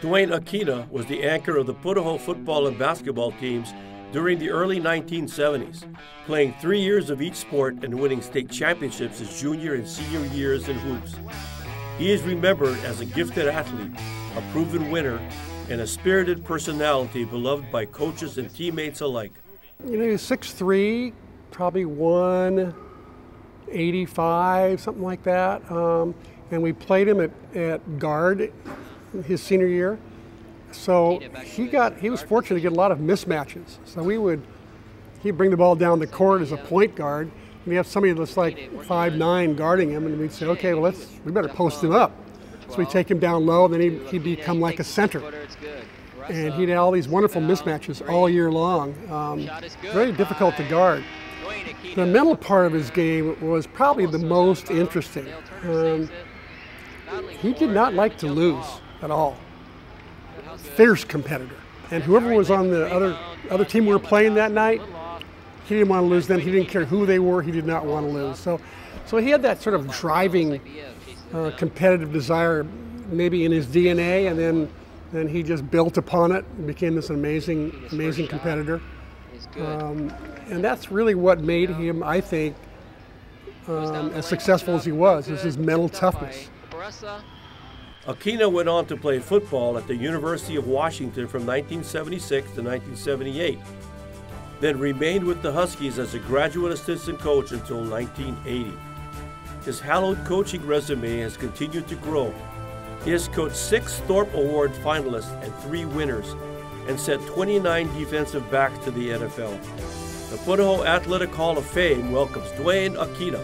Duane Akina was the anchor of the Punahou football and basketball teams during the early 1970s, playing three years of each sport and winning state championships his junior and senior years in hoops. He is remembered as a gifted athlete, a proven winner, and a spirited personality beloved by coaches and teammates alike. You know, he's 6'3, probably 185, something like that. Um, and we played him at, at guard his senior year. So he got he was fortunate to get a lot of mismatches. So we would he'd bring the ball down the court as a point guard. And we have somebody that's like five nine guarding him, and we'd say, okay, well let's we better post him up. So we take him down low, and then he'd, he'd become like a center. And he'd have all these wonderful mismatches all year long. Um, very difficult to guard. The mental part of his game was probably the most interesting. Um, he did not like to lose at all. Fierce competitor. And whoever was on the other other team we were playing that night, he didn't want to lose them. He didn't care who they were. He did not want to lose. So, so he had that sort of driving, uh, competitive desire, maybe in his DNA, and then then he just built upon it and became this amazing, amazing competitor. Um, and that's really what made him, I think, um, as successful as he was, is his mental toughness. Akina went on to play football at the University of Washington from 1976 to 1978, then remained with the Huskies as a graduate assistant coach until 1980. His hallowed coaching resume has continued to grow. He has coached six Thorpe Award finalists and three winners, and sent 29 defensive backs to the NFL. The Punahou Athletic Hall of Fame welcomes Duane Akina.